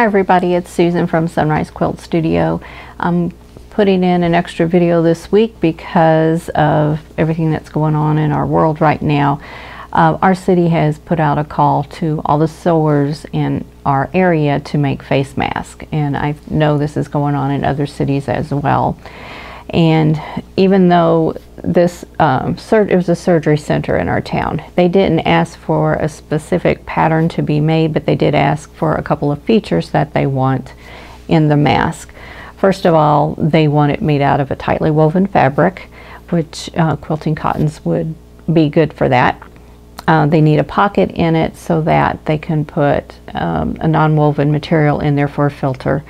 Hi everybody, it's Susan from Sunrise Quilt Studio. I'm putting in an extra video this week because of everything that's going on in our world right now. Uh, our city has put out a call to all the sewers in our area to make face masks and I know this is going on in other cities as well. And even though this um, it was a surgery center in our town, they didn't ask for a specific pattern to be made, but they did ask for a couple of features that they want in the mask. First of all, they want it made out of a tightly woven fabric, which uh, quilting cottons would be good for that. Uh, they need a pocket in it so that they can put um, a non-woven material in there for a filter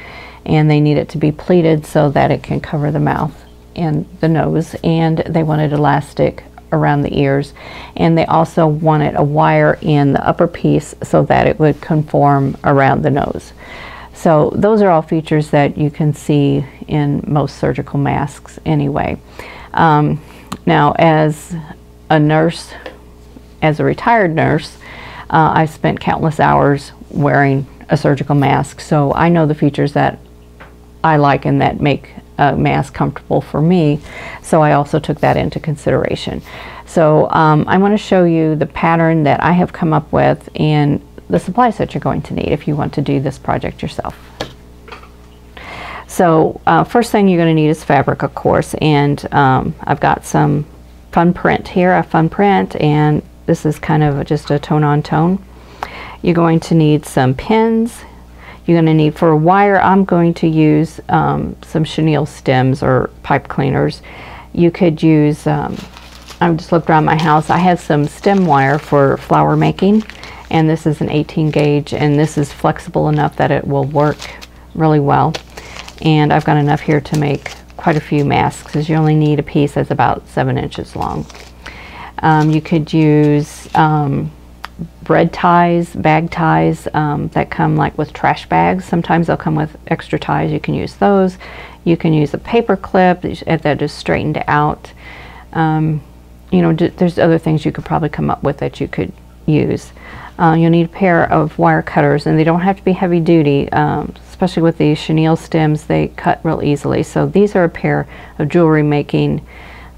and they need it to be pleated so that it can cover the mouth and the nose and they wanted elastic around the ears and they also wanted a wire in the upper piece so that it would conform around the nose. So those are all features that you can see in most surgical masks anyway. Um, now as a nurse, as a retired nurse, uh, I spent countless hours wearing a surgical mask so I know the features that I like and that make uh, mask comfortable for me. So I also took that into consideration. So um, I want to show you the pattern that I have come up with and the supplies that you're going to need if you want to do this project yourself. So uh, first thing you're going to need is fabric, of course, and um, I've got some fun print here, a fun print, and this is kind of just a tone on tone. You're going to need some pins, you're going to need for a wire, I'm going to use um, some chenille stems or pipe cleaners. You could use, um, I just looked around my house, I have some stem wire for flower making and this is an 18 gauge and this is flexible enough that it will work really well. And I've got enough here to make quite a few masks because you only need a piece that's about seven inches long. Um, you could use um, bread ties, bag ties um, that come like with trash bags. Sometimes they'll come with extra ties. You can use those. You can use a paper clip that is straightened out. Um, you know, there's other things you could probably come up with that you could use. Uh, you'll need a pair of wire cutters, and they don't have to be heavy duty, um, especially with these chenille stems, they cut real easily. So these are a pair of jewelry making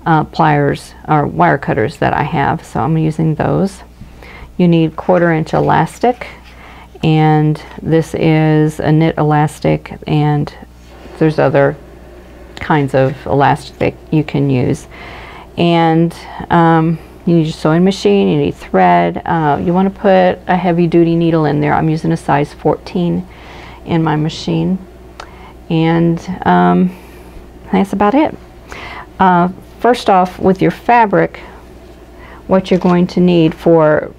uh, pliers or wire cutters that I have, so I'm using those. You need quarter inch elastic and this is a knit elastic and there's other kinds of elastic that you can use. And um, you need your sewing machine, you need thread. Uh, you want to put a heavy duty needle in there. I'm using a size 14 in my machine. And um, that's about it. Uh, first off, with your fabric, what you're going to need for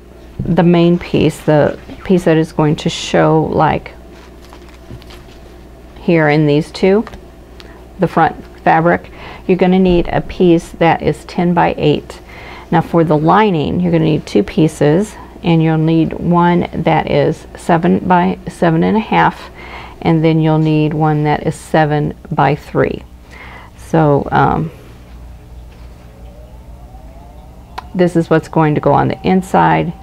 the main piece, the piece that is going to show like here in these two, the front fabric, you're going to need a piece that is 10 by 8. Now for the lining, you're going to need two pieces and you'll need one that is 7 by seven and a half, and then you'll need one that is 7 by 3. So um, this is what's going to go on the inside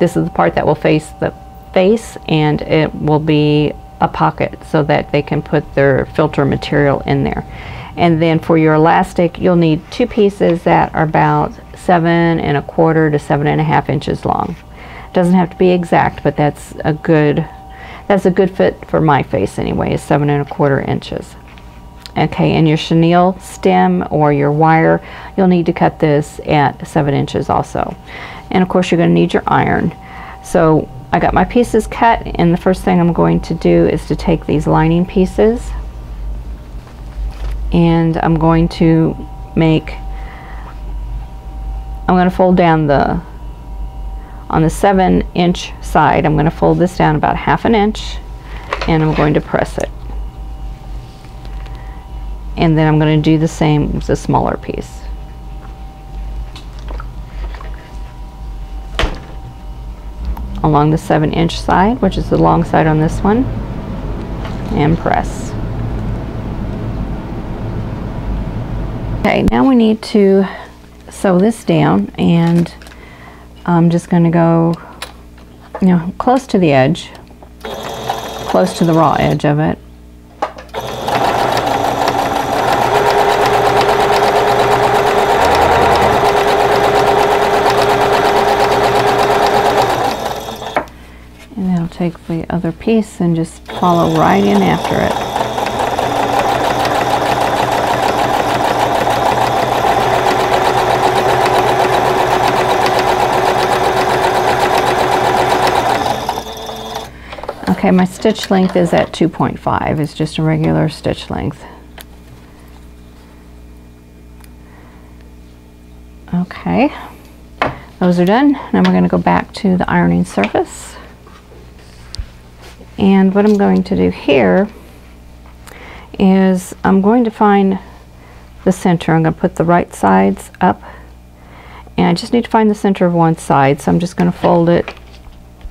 this is the part that will face the face and it will be a pocket so that they can put their filter material in there. And then for your elastic, you'll need two pieces that are about seven and a quarter to seven and a half inches long. Doesn't have to be exact, but that's a good that's a good fit for my face anyway, is seven and a quarter inches. Okay, and your chenille stem or your wire, you'll need to cut this at seven inches also. And of course you're going to need your iron. So I got my pieces cut and the first thing I'm going to do is to take these lining pieces. And I'm going to make I'm going to fold down the on the 7 inch side I'm going to fold this down about half an inch and I'm going to press it. And then I'm going to do the same with the smaller piece along the 7 inch side, which is the long side on this one, and press. Okay, now we need to sew this down and I'm just going to go you know, close to the edge close to the raw edge of it. Take the other piece and just follow right in after it. Okay, my stitch length is at 2.5. It's just a regular stitch length. Okay, those are done. Now we're going to go back to the ironing surface. And what I'm going to do here is I'm going to find the center. I'm going to put the right sides up. And I just need to find the center of one side. So I'm just going to fold it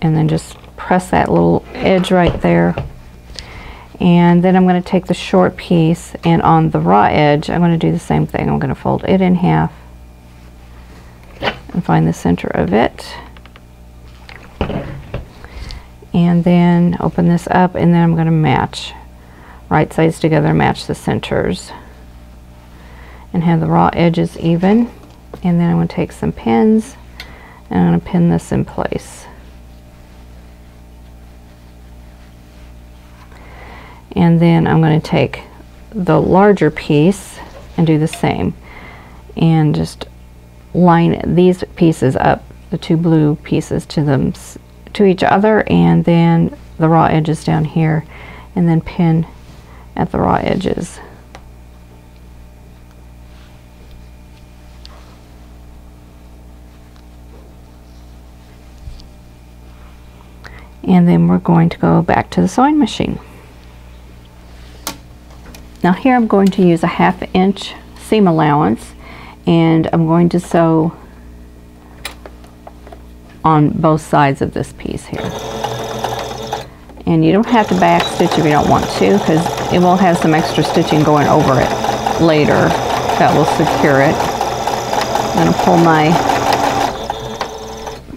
and then just press that little edge right there. And then I'm going to take the short piece and on the raw edge, I'm going to do the same thing. I'm going to fold it in half and find the center of it. And then open this up and then I'm going to match right sides together, match the centers and have the raw edges even. And then I'm going to take some pins and I'm going to pin this in place. and then I'm going to take the larger piece and do the same and just line these pieces up the two blue pieces to them to each other and then the raw edges down here and then pin at the raw edges. And then we're going to go back to the sewing machine. Now here I'm going to use a half inch seam allowance and I'm going to sew on both sides of this piece here. And you don't have to back stitch if you don't want to because it will have some extra stitching going over it later that will secure it. I'm going to pull my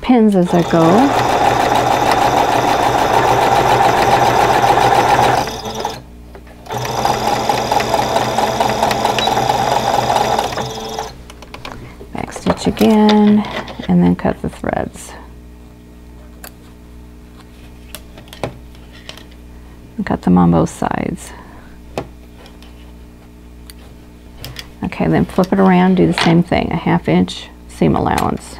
pins as I go. Back stitch again and then cut the threads. And cut them on both sides. Okay, then flip it around, do the same thing, a half inch seam allowance.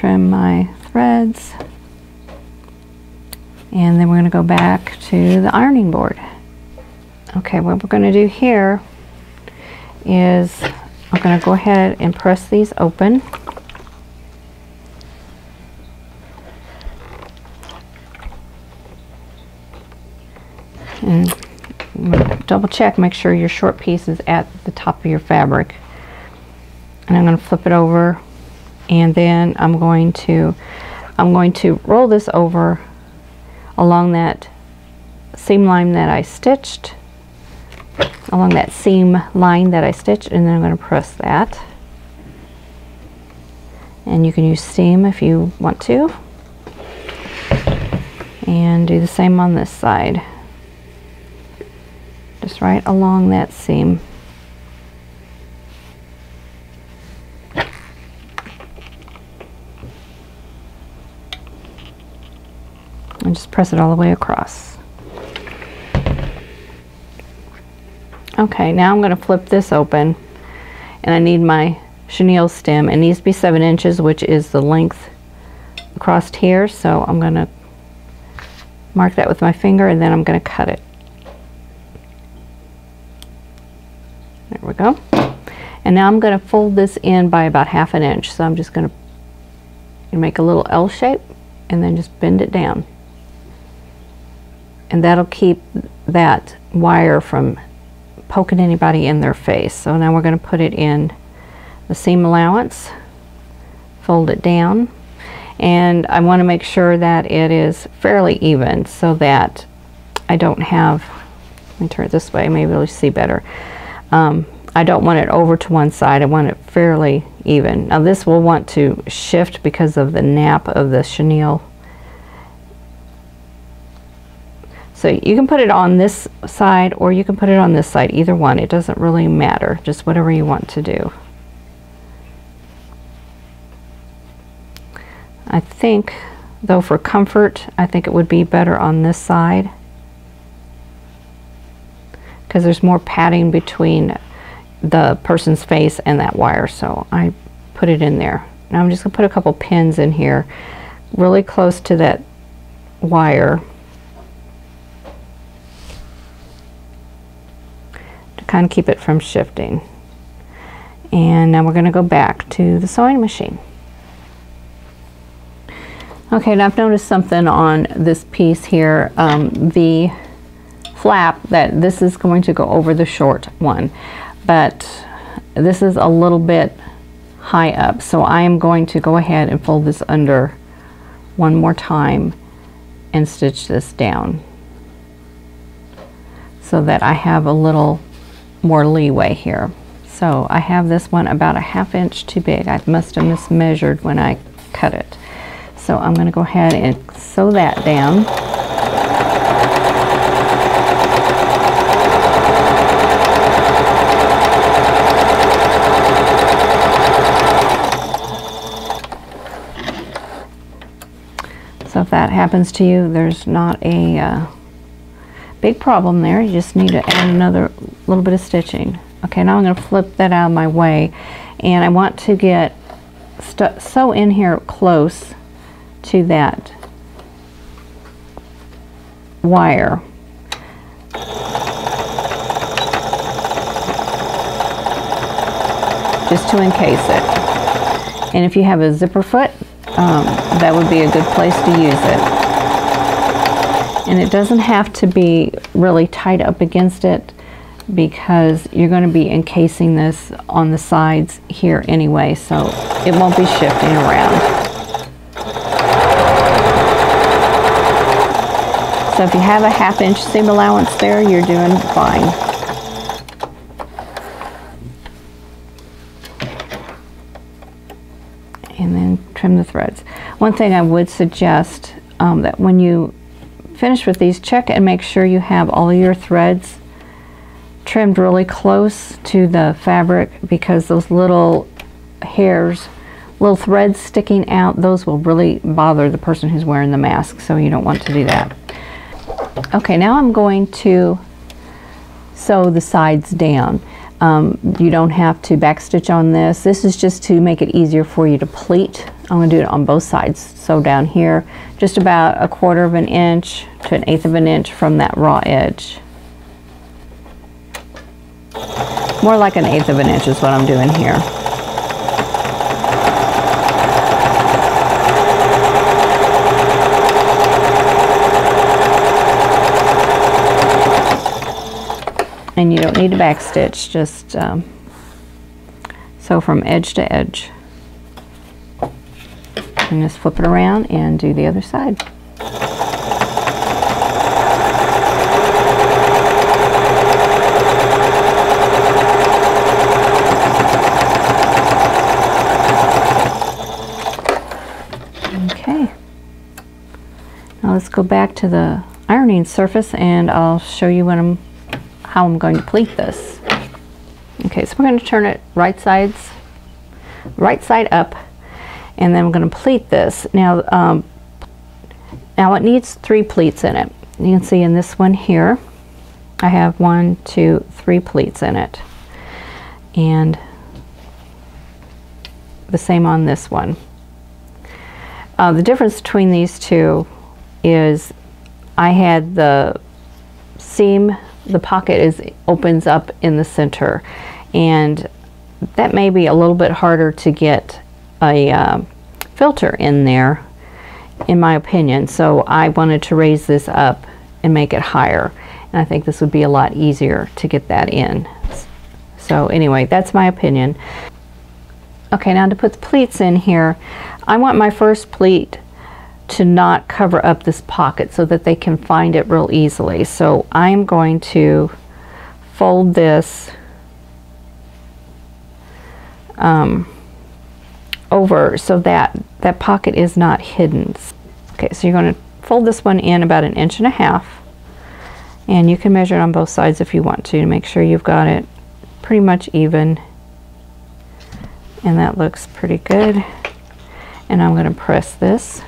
trim my threads. And then we're going to go back to the ironing board. Okay, what we're going to do here is I'm going to go ahead and press these open. And double check, make sure your short piece is at the top of your fabric. And I'm going to flip it over and then I'm going to I'm going to roll this over along that seam line that I stitched along that seam line that I stitched and then I'm going to press that. And you can use steam if you want to and do the same on this side. Just right along that seam and just press it all the way across. Okay, now I'm going to flip this open and I need my chenille stem. It needs to be 7 inches, which is the length across here. So I'm going to mark that with my finger and then I'm going to cut it. There we go. And now I'm going to fold this in by about half an inch. So I'm just going to make a little L shape and then just bend it down and that'll keep that wire from poking anybody in their face. So now we're going to put it in the seam allowance, fold it down, and I want to make sure that it is fairly even so that I don't have, let me turn it this way, maybe we'll see better. Um, I don't want it over to one side, I want it fairly even. Now this will want to shift because of the nap of the chenille So you can put it on this side or you can put it on this side, either one. It doesn't really matter, just whatever you want to do. I think, though for comfort, I think it would be better on this side because there's more padding between the person's face and that wire. So I put it in there. Now I'm just going to put a couple pins in here really close to that wire kind of keep it from shifting. And now we're going to go back to the sewing machine. Okay, now I've noticed something on this piece here. Um, the flap that this is going to go over the short one, but this is a little bit high up. So I am going to go ahead and fold this under one more time and stitch this down so that I have a little more leeway here. So I have this one about a half inch too big. I must have mismeasured when I cut it. So I'm going to go ahead and sew that down. So if that happens to you, there's not a uh, big problem there. You just need to add another little bit of stitching. Okay, now I'm going to flip that out of my way. And I want to get sew in here close to that wire. Just to encase it. And if you have a zipper foot, um, that would be a good place to use it. And it doesn't have to be really tight up against it because you're going to be encasing this on the sides here anyway, so it won't be shifting around. So if you have a half inch seam allowance there, you're doing fine. And then trim the threads. One thing I would suggest um, that when you finish with these, check and make sure you have all your threads trimmed really close to the fabric because those little hairs, little threads sticking out, those will really bother the person who's wearing the mask, so you don't want to do that. Okay, now I'm going to sew the sides down. Um, you don't have to backstitch on this. This is just to make it easier for you to pleat. I'm going to do it on both sides. So down here just about a quarter of an inch to an eighth of an inch from that raw edge. More like an eighth of an inch is what I'm doing here. and you don't need to backstitch just um, sew from edge to edge and just flip it around and do the other side. Okay. Now let's go back to the ironing surface and I'll show you when I'm how I'm going to pleat this. Okay, so we're going to turn it right sides, right side up, and then we're going to pleat this. Now, um, now it needs three pleats in it. You can see in this one here, I have one, two, three pleats in it. And the same on this one. Uh, the difference between these two is I had the seam the pocket is opens up in the center and that may be a little bit harder to get a uh, filter in there in my opinion so I wanted to raise this up and make it higher And I think this would be a lot easier to get that in. So anyway, that's my opinion. Okay, now to put the pleats in here, I want my first pleat to not cover up this pocket so that they can find it real easily. So I'm going to fold this um, over so that that pocket is not hidden. Okay, so you're going to fold this one in about an inch and a half and you can measure it on both sides if you want to to make sure you've got it pretty much even. And that looks pretty good. And I'm going to press this.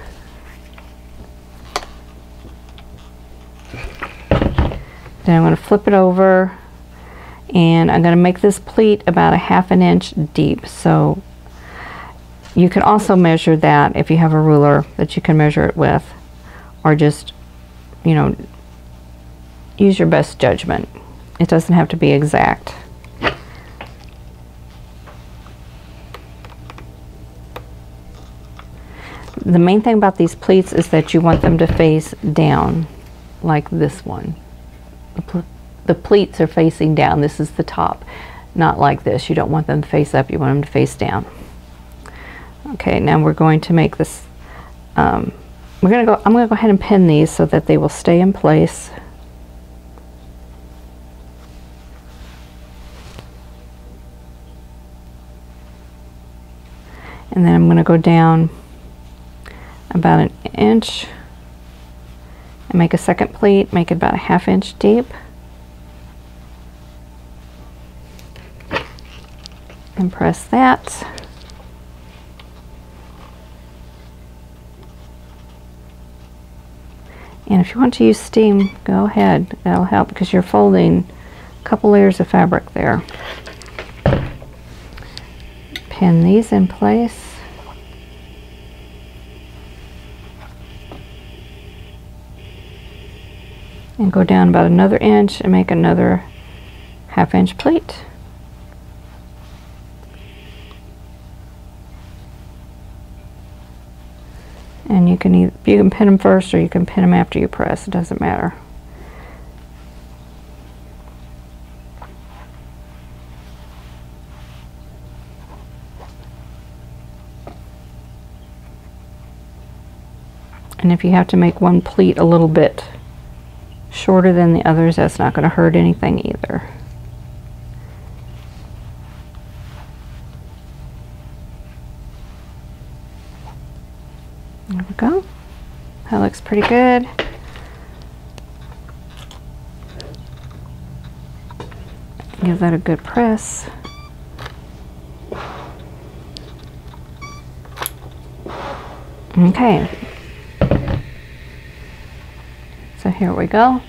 Then I'm going to flip it over and I'm going to make this pleat about a half an inch deep. So you can also measure that if you have a ruler that you can measure it with or just you know use your best judgment. It doesn't have to be exact. The main thing about these pleats is that you want them to face down like this one. The, the pleats are facing down. This is the top not like this. You don't want them to face up. You want them to face down okay now we're going to make this um, we're gonna go I'm gonna go ahead and pin these so that they will stay in place and then I'm going to go down about an inch and make a second pleat, make it about a half inch deep. And press that. And if you want to use steam, go ahead. That'll help because you're folding a couple layers of fabric there. Pin these in place. and go down about another inch and make another half inch pleat. And you can either, you can pin them first or you can pin them after you press. It doesn't matter. And if you have to make one pleat a little bit shorter than the others, that's not going to hurt anything either. There we go. That looks pretty good. Give that a good press. Okay, so here we go.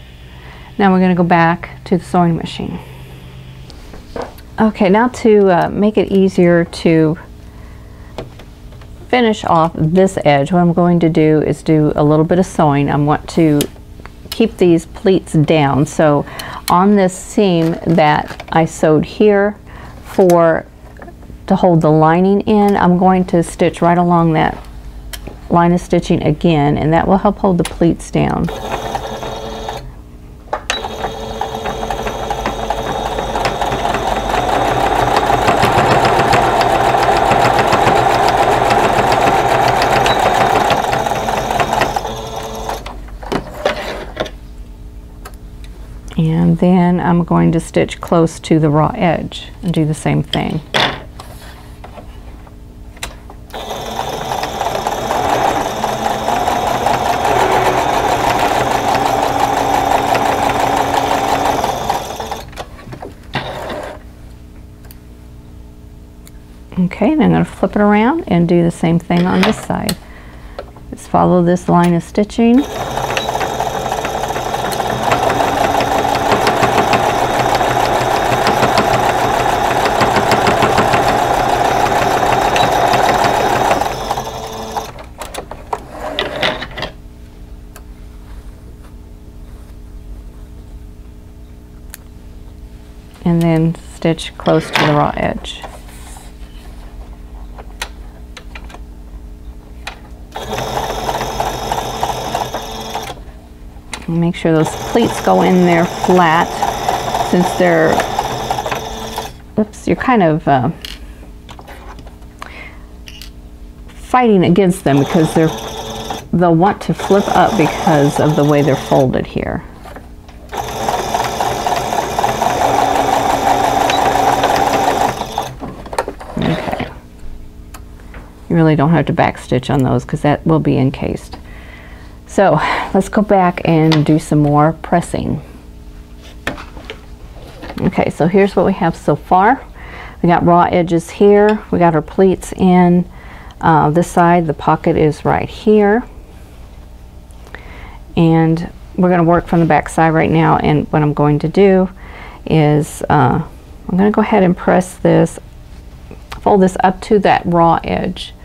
Now we're going to go back to the sewing machine. Okay, now to uh, make it easier to finish off this edge, what I'm going to do is do a little bit of sewing. I want to keep these pleats down. So on this seam that I sewed here for to hold the lining in, I'm going to stitch right along that line of stitching again, and that will help hold the pleats down. and then I'm going to stitch close to the raw edge and do the same thing. Okay, and I'm going to flip it around and do the same thing on this side. Just follow this line of stitching. and then stitch close to the raw edge. Make sure those pleats go in there flat since they're, oops, you're kind of uh, fighting against them because they're, they'll want to flip up because of the way they're folded here. You really don't have to backstitch on those because that will be encased. So let's go back and do some more pressing. Okay, so here's what we have so far. We got raw edges here. We got our pleats in uh, this side. The pocket is right here. And we're going to work from the back side right now. And what I'm going to do is uh, I'm going to go ahead and press this, fold this up to that raw edge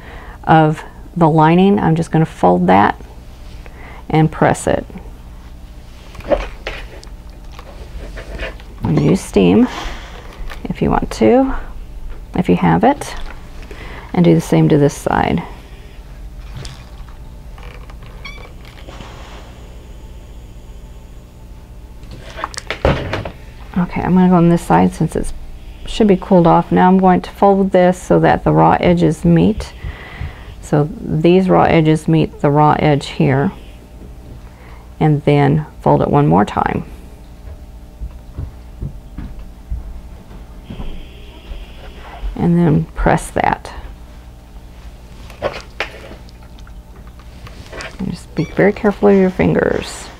of the lining. I'm just going to fold that and press it. And use steam if you want to, if you have it, and do the same to this side. Okay, I'm going to go on this side since it should be cooled off. Now I'm going to fold this so that the raw edges meet. So these raw edges meet the raw edge here and then fold it one more time. And then press that. And just be very careful with your fingers.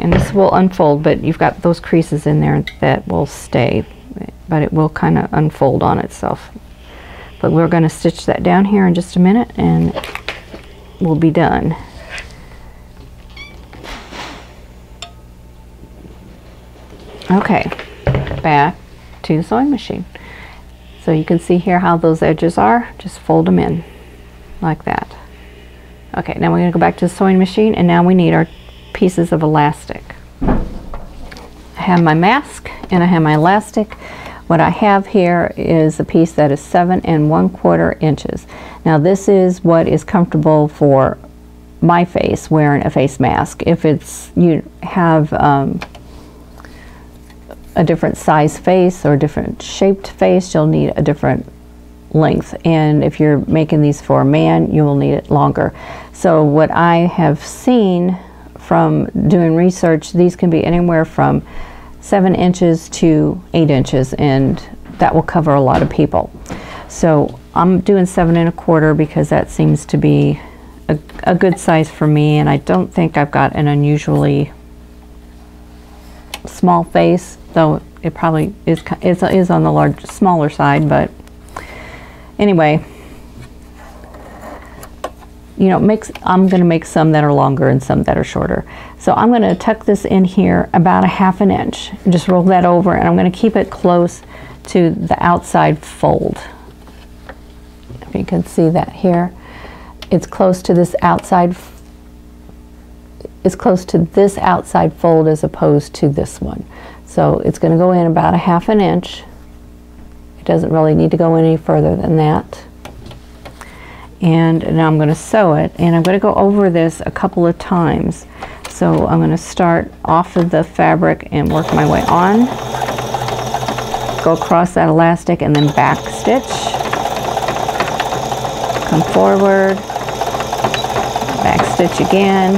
and this will unfold, but you've got those creases in there that will stay, but it will kind of unfold on itself. But we're going to stitch that down here in just a minute and we'll be done. Okay, back to the sewing machine. So you can see here how those edges are. Just fold them in like that. Okay, now we're going to go back to the sewing machine and now we need our pieces of elastic. I have my mask and I have my elastic. What I have here is a piece that is seven and one quarter inches. Now this is what is comfortable for my face wearing a face mask. If it's you have um, a different size face or a different shaped face, you'll need a different length. And if you're making these for a man, you will need it longer. So what I have seen from doing research, these can be anywhere from seven inches to eight inches and that will cover a lot of people. So I'm doing seven and a quarter because that seems to be a, a good size for me and I don't think I've got an unusually small face, though it probably is, is, is on the large, smaller side, but anyway, you know, makes, I'm going to make some that are longer and some that are shorter. So I'm going to tuck this in here about a half an inch. and Just roll that over and I'm going to keep it close to the outside fold. If you can see that here. It's close to this outside it's close to this outside fold as opposed to this one. So it's going to go in about a half an inch. It doesn't really need to go any further than that and now I'm going to sew it and I'm going to go over this a couple of times so I'm going to start off of the fabric and work my way on. Go across that elastic and then back stitch come forward. Back stitch again.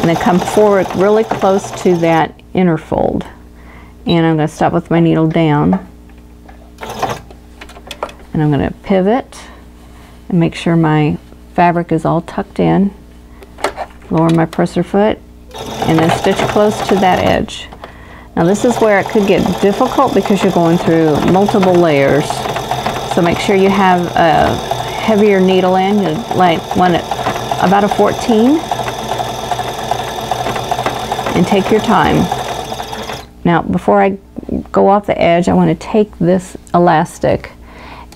And then come forward really close to that inner fold. And I'm going to stop with my needle down. And I'm going to pivot and make sure my fabric is all tucked in. Lower my presser foot and then stitch close to that edge. Now this is where it could get difficult because you're going through multiple layers. So make sure you have a heavier needle in, you like one at about a 14. And take your time. Now before I go off the edge, I want to take this elastic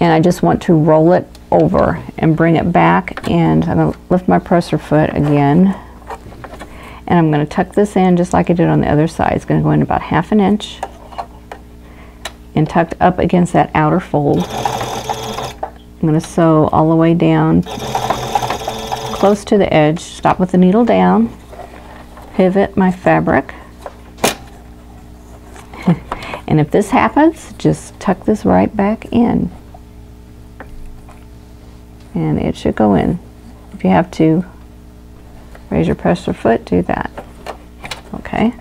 and I just want to roll it over and bring it back and I'm going to lift my presser foot again and I'm going to tuck this in just like I did on the other side. It's going to go in about half an inch and tucked up against that outer fold. I'm going to sew all the way down close to the edge, stop with the needle down, pivot my fabric. and if this happens, just tuck this right back in. And it should go in. If you have to raise your presser foot, do that. Okay.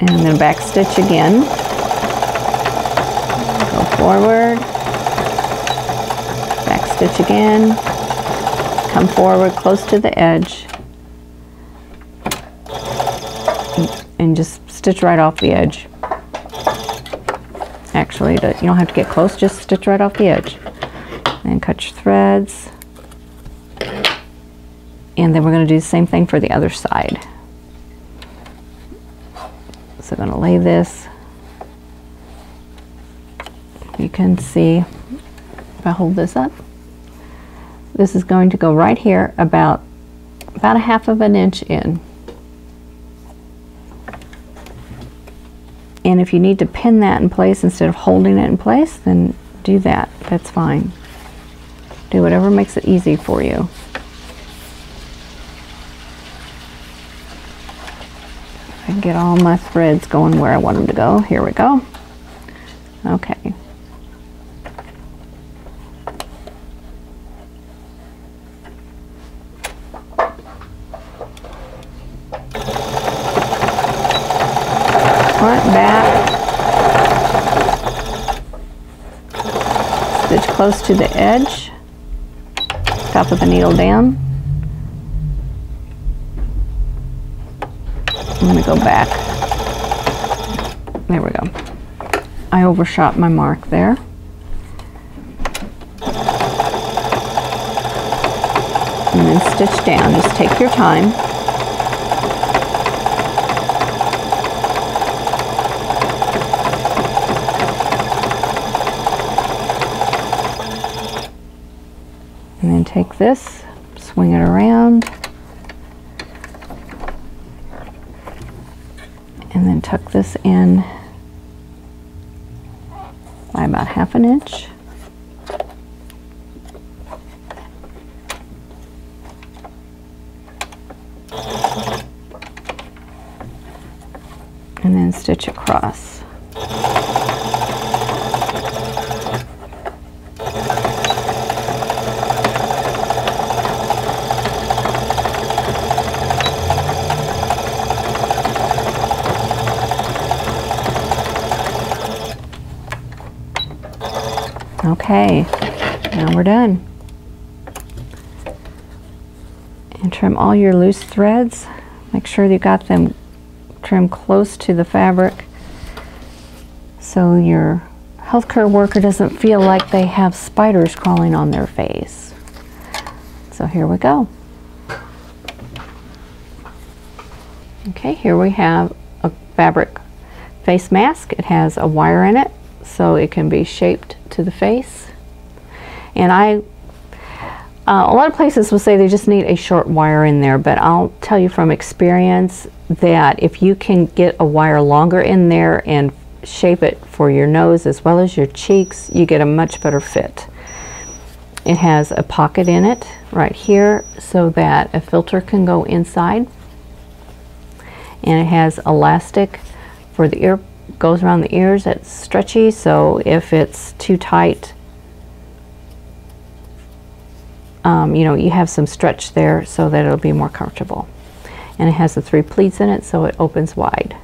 And then back stitch again. Go forward. Back stitch again. Come forward close to the edge. And just stitch right off the edge. Actually, that you don't have to get close, just stitch right off the edge. And cut your threads. And then we're going to do the same thing for the other side. So I'm going to lay this. You can see, if I hold this up, this is going to go right here about, about a half of an inch in. And if you need to pin that in place instead of holding it in place, then do that. That's fine. Do whatever makes it easy for you. I get all my threads going where I want them to go. Here we go. Okay. Front, back. Stitch close to the edge. Top of the needle down. I'm going to go back. There we go. I overshot my mark there. And then stitch down. Just take your time. Take this, swing it around. and then tuck this in by about half an inch. And then stitch across. Okay, now we're done. And trim all your loose threads. Make sure you got them trimmed close to the fabric so your healthcare worker doesn't feel like they have spiders crawling on their face. So here we go. Okay, here we have a fabric face mask. It has a wire in it so it can be shaped to the face. And I, uh, a lot of places will say they just need a short wire in there, but I'll tell you from experience that if you can get a wire longer in there and shape it for your nose as well as your cheeks, you get a much better fit. It has a pocket in it right here so that a filter can go inside. And it has elastic for the ear goes around the ears. It's stretchy, so if it's too tight, um, you know, you have some stretch there so that it'll be more comfortable. And it has the three pleats in it, so it opens wide.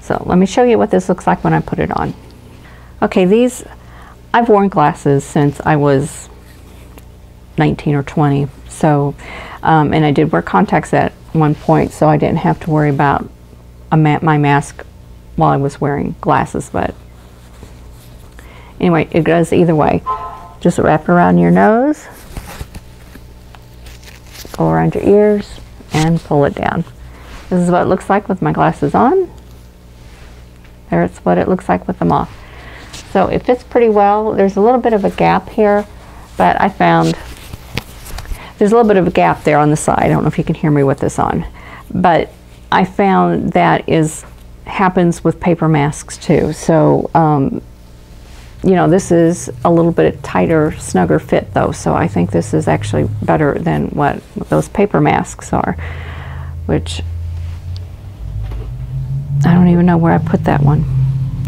So let me show you what this looks like when I put it on. Okay, these, I've worn glasses since I was 19 or 20. So, um, and I did wear contacts at one point, so I didn't have to worry about ma my mask while I was wearing glasses, but anyway, it goes either way. Just wrap around your nose, go around your ears, and pull it down. This is what it looks like with my glasses on. There it's what it looks like with them off. So it fits pretty well. There's a little bit of a gap here, but I found there's a little bit of a gap there on the side. I don't know if you can hear me with this on, but I found that is happens with paper masks too. So um, you know, this is a little bit tighter, snugger fit though, so I think this is actually better than what those paper masks are, which I don't even know where I put that one.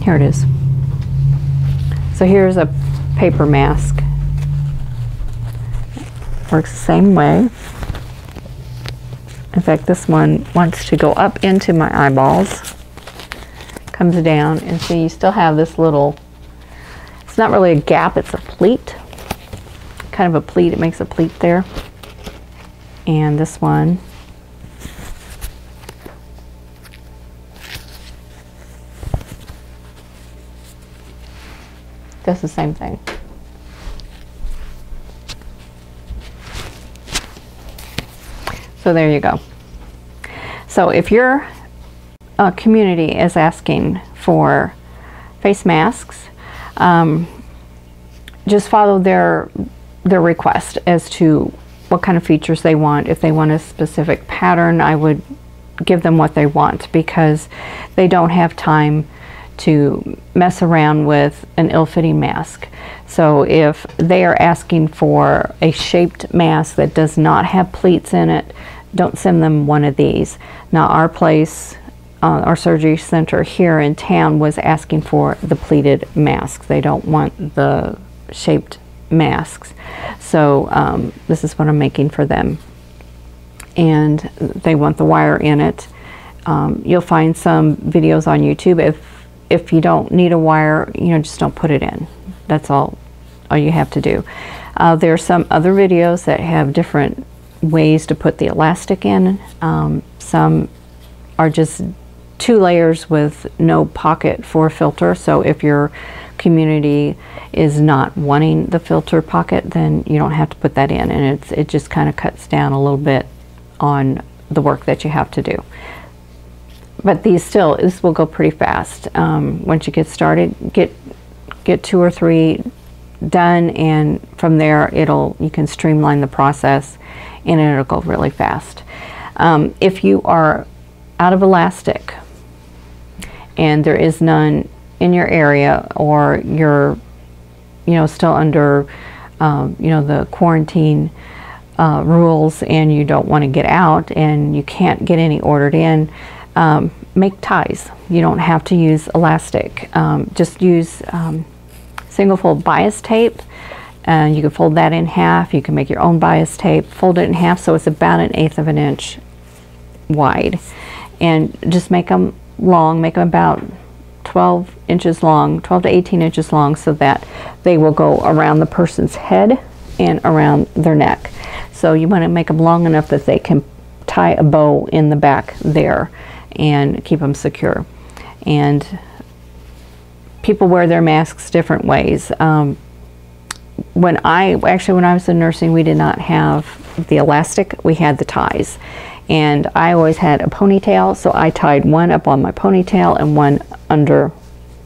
Here it is. So here's a paper mask. Works the same way. In fact, this one wants to go up into my eyeballs, comes down, and see you still have this little it's not really a gap, it's a pleat. Kind of a pleat, it makes a pleat there. And this one does the same thing. So there you go. So if your uh, community is asking for face masks, um, just follow their their request as to what kind of features they want. If they want a specific pattern, I would give them what they want because they don't have time to mess around with an ill-fitting mask. So if they are asking for a shaped mask that does not have pleats in it, don't send them one of these. Now our place uh, our surgery center here in town was asking for the pleated masks. They don't want the shaped masks. So um, this is what I'm making for them. And they want the wire in it. Um, you'll find some videos on YouTube. If if you don't need a wire, you know, just don't put it in. That's all, all you have to do. Uh, there are some other videos that have different ways to put the elastic in. Um, some are just two layers with no pocket for filter. So if your community is not wanting the filter pocket, then you don't have to put that in. And it's, it just kind of cuts down a little bit on the work that you have to do. But these still, this will go pretty fast. Um, once you get started, get, get two or three done and from there it'll, you can streamline the process and it'll go really fast. Um, if you are out of elastic and there is none in your area or you're you know still under um, you know the quarantine uh, rules and you don't want to get out and you can't get any ordered in um, make ties. You don't have to use elastic. Um, just use um, single fold bias tape. And you can fold that in half. You can make your own bias tape. Fold it in half so it's about an eighth of an inch wide. And just make them long, make them about 12 inches long, 12 to 18 inches long, so that they will go around the person's head and around their neck. So you want to make them long enough that they can tie a bow in the back there and keep them secure. And people wear their masks different ways. Um, when I, actually when I was in nursing, we did not have the elastic, we had the ties and I always had a ponytail so I tied one up on my ponytail and one under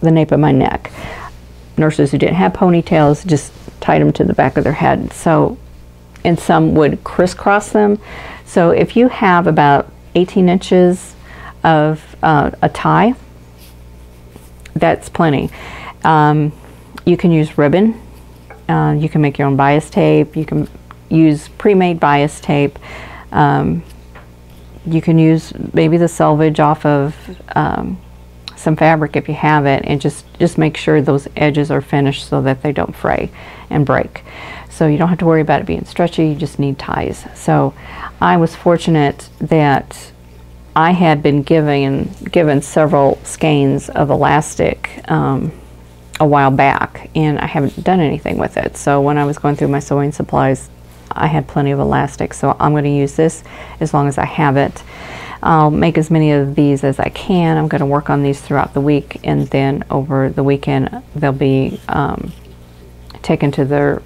the nape of my neck. Nurses who didn't have ponytails just tied them to the back of their head. So, and some would crisscross them. So if you have about 18 inches of uh, a tie, that's plenty. Um, you can use ribbon. Uh, you can make your own bias tape. You can use pre-made bias tape. Um, you can use maybe the selvage off of um, some fabric if you have it and just just make sure those edges are finished so that they don't fray and break. So you don't have to worry about it being stretchy you just need ties. So I was fortunate that I had been given given several skeins of elastic um, a while back and I haven't done anything with it. So when I was going through my sewing supplies I had plenty of elastic, so I'm going to use this as long as I have it. I'll make as many of these as I can. I'm going to work on these throughout the week, and then over the weekend they'll be um, taken to their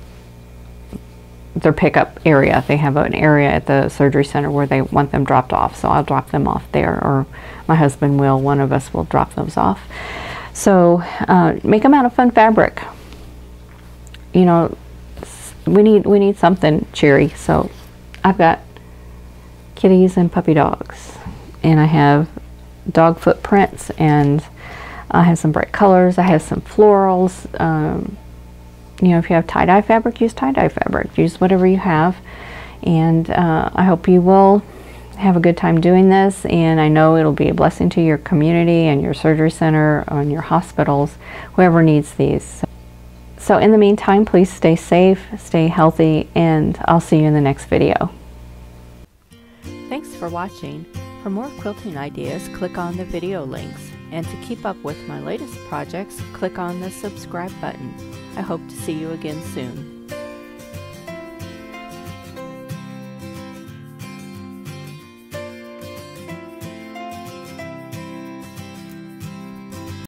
their pickup area. They have an area at the surgery center where they want them dropped off, so I'll drop them off there, or my husband will. One of us will drop those off. So uh, make them out of fun fabric. You know, we need we need something cheery. So I've got kitties and puppy dogs, and I have dog footprints and I have some bright colors. I have some florals. Um, you know, if you have tie-dye fabric, use tie-dye fabric. Use whatever you have. And uh, I hope you will have a good time doing this. And I know it'll be a blessing to your community and your surgery center and your hospitals, whoever needs these. So in the meantime, please stay safe, stay healthy, and I'll see you in the next video. Thanks for watching. For more quilting ideas, click on the video links. And to keep up with my latest projects, click on the subscribe button. I hope to see you again soon.